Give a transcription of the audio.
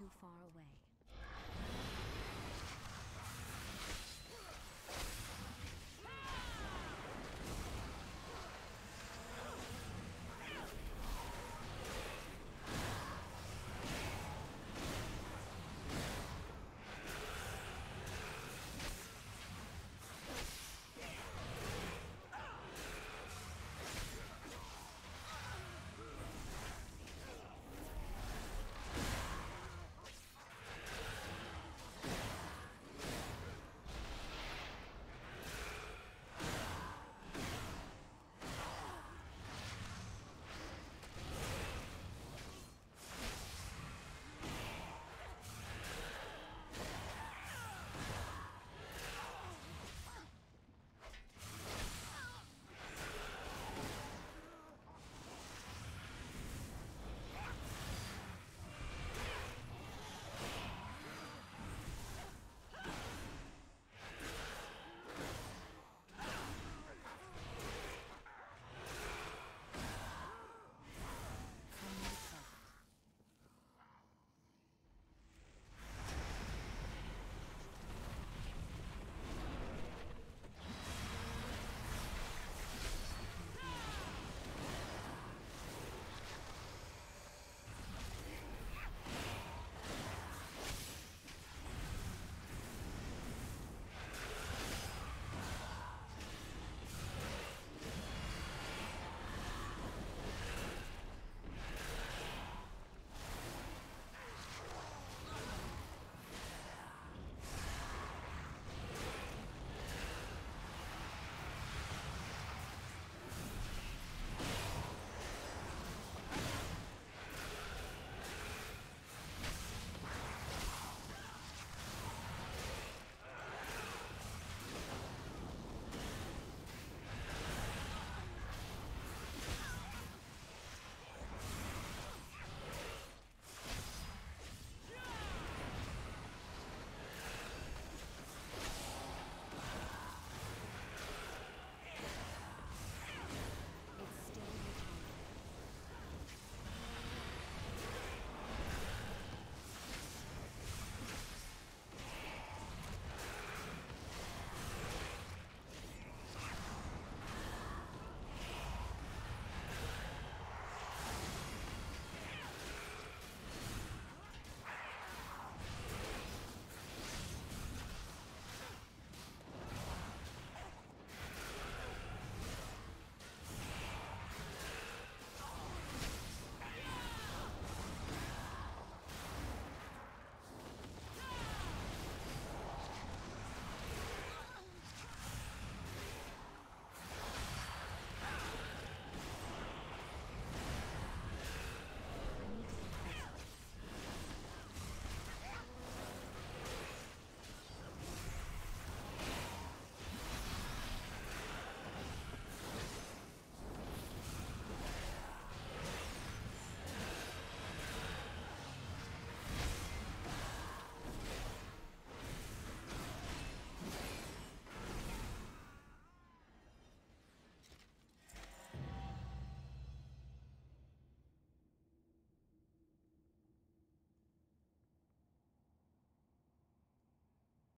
too far away.